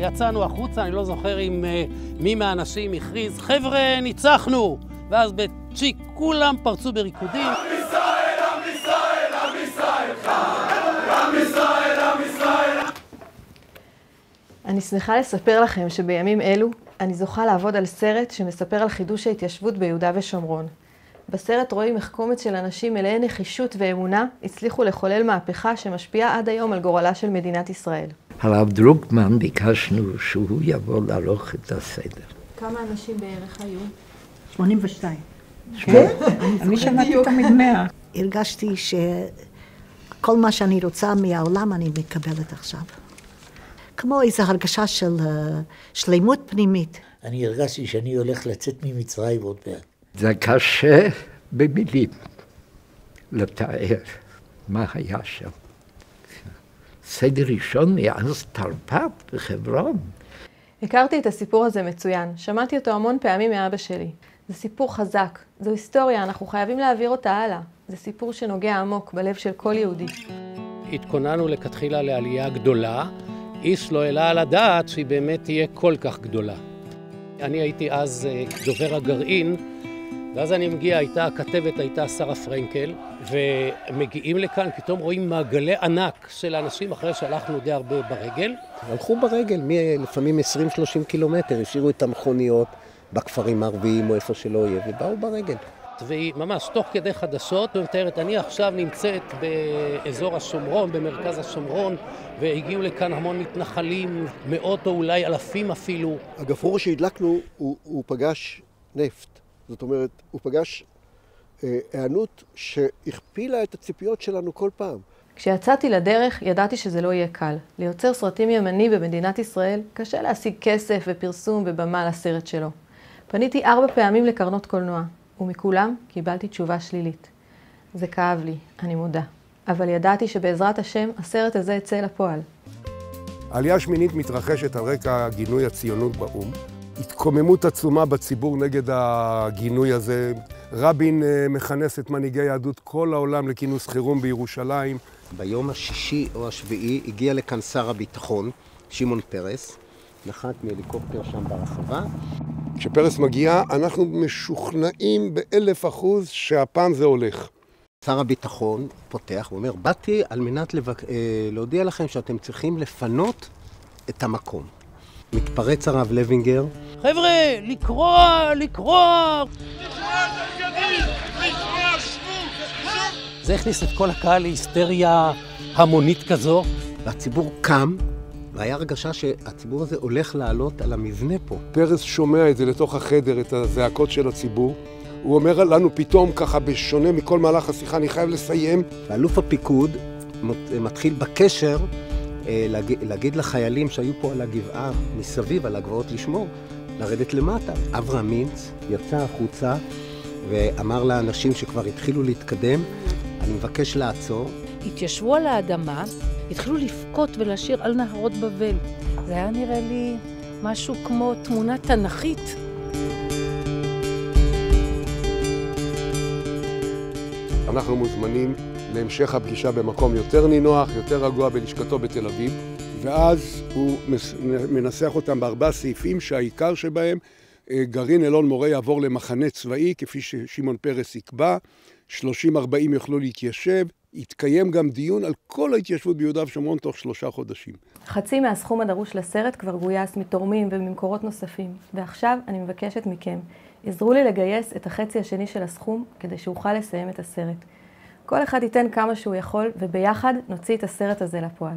יצאנו החוצה, אני לא זוכר אם uh, מי מהאנשים הכריז, חבר'ה, ניצחנו! ואז בצ'יק כולם פרצו בריקודים. עם ישראל, עם ישראל, עם ישראל עם ישראל, עם ישראל! אני שמחה לספר לכם שבימים אלו אני זוכה לעבוד על סרט שמספר על חידוש ההתיישבות ביהודה ושומרון. בסרט רואים איך קומץ של אנשים מלאי נחישות ואמונה הצליחו לחולל מהפכה שמשפיעה עד היום על גורלה של מדינת ישראל. הרב דרוקמן ביקשנו שהוא יבוא לערוך את הסדר. כמה אנשים בערך היו? 82. כן? אני שמעתי תמיד 100. הרגשתי שכל מה שאני רוצה מהעולם אני מקבלת עכשיו. כמו איזו הרגשה של uh, שלמות פנימית. אני הרגשתי שאני הולך לצאת ממצרים עוד מעט. זה קשה במילים לתאר מה היה שם. סדר ראשון מאז תרפ"ט בחברון. הכרתי את הסיפור הזה מצוין, שמעתי אותו המון פעמים מאבא שלי. זה סיפור חזק, זו היסטוריה, אנחנו חייבים להעביר אותה הלאה. זה סיפור שנוגע עמוק בלב של כל יהודי. התכוננו לכתחילה לעלייה גדולה, איש לא העלה על הדעת שהיא באמת תהיה כל כך גדולה. אני הייתי אז אה, דובר הגרעין, ואז אני מגיע, הייתה הכתבת, הייתה שרה פרנקל, ומגיעים לכאן, פתאום רואים מעגלי ענק של אנשים אחרי שהלכנו די הרבה ברגל. הלכו ברגל, לפעמים 20-30 קילומטר, השאירו את המכוניות בכפרים הערביים או איפה שלא יהיה, ובאו ברגל. והיא ממש תוך כדי חדשות ומתארת, אני עכשיו נמצאת באזור השומרון, במרכז השומרון, והגיעו לכאן המון מתנחלים, מאות או אולי אלפים אפילו. הגפרור שהדלקנו, הוא, הוא פגש נפט. זאת אומרת, הוא פגש אה, היענות שהכפילה את הציפיות שלנו כל פעם. כשיצאתי לדרך, ידעתי שזה לא יהיה קל. ליוצר סרטים ימני במדינת ישראל, קשה להשיג כסף ופרסום ובמה לסרט שלו. פניתי ארבע פעמים לקרנות קולנוע, ומכולם קיבלתי תשובה שלילית. זה כאב לי, אני מודה. אבל ידעתי שבעזרת השם, הסרט הזה יצא לפועל. העלייה השמינית מתרחשת על רקע גינוי הציונות באו"ם. התקוממות עצומה בציבור נגד הגינוי הזה. רבין אה, מכנס את מנהיגי יהדות כל העולם לכינוס חירום בירושלים. ביום השישי או השביעי הגיע לכאן שר הביטחון, שמעון פרס, נחת מהליקופטר שם ברחבה. כשפרס מגיע, אנחנו משוכנעים באלף אחוז שהפעם זה הולך. שר הביטחון פותח ואומר, באתי על מנת לבק... אה, להודיע לכם שאתם צריכים לפנות את המקום. מתפרץ הרב לוינגר. חבר'ה, לקרוע, לקרוע! זה הכניס את כל הקהל להיסטריה המונית כזו. והציבור קם, והיה הרגשה שהציבור הזה הולך לעלות על המבנה פה. פרס שומע את זה לתוך החדר, את הזעקות של הציבור. הוא אומר לנו פתאום, ככה בשונה מכל מהלך השיחה, אני חייב לסיים. ואלוף הפיקוד מתחיל בקשר להגיד, להגיד לחיילים שהיו פה על הגבעה, מסביב, על הגבעות לשמור, לרדת למטה. אברהם מינץ יצא החוצה ואמר לאנשים שכבר התחילו להתקדם, אני מבקש לעצור. התיישבו על האדמה, התחילו לבכות ולשיר על נהרות בבל. זה היה נראה לי משהו כמו תמונה תנכית. אנחנו מוזמנים להמשך הפגישה במקום יותר נינוח, יותר רגוע בלשכתו בתל אביב, ואז הוא מנסח אותם בארבעה סעיפים שהעיקר שבהם אה, גרעין אלון מורה יעבור למחנה צבאי, כפי ששמעון פרס יקבע, 30-40 יוכלו להתיישב, יתקיים גם דיון על כל ההתיישבות ביהודה ושומרון תוך שלושה חודשים. חצי מהסכום הדרוש לסרט כבר גויס מתורמים וממקורות נוספים, ועכשיו אני מבקשת מכם, עזרו לי לגייס את החצי השני של הסכום כדי שאוכל לסיים את הסרט. כל אחד ייתן כמה שהוא יכול, וביחד נוציא את הסרט הזה לפועל.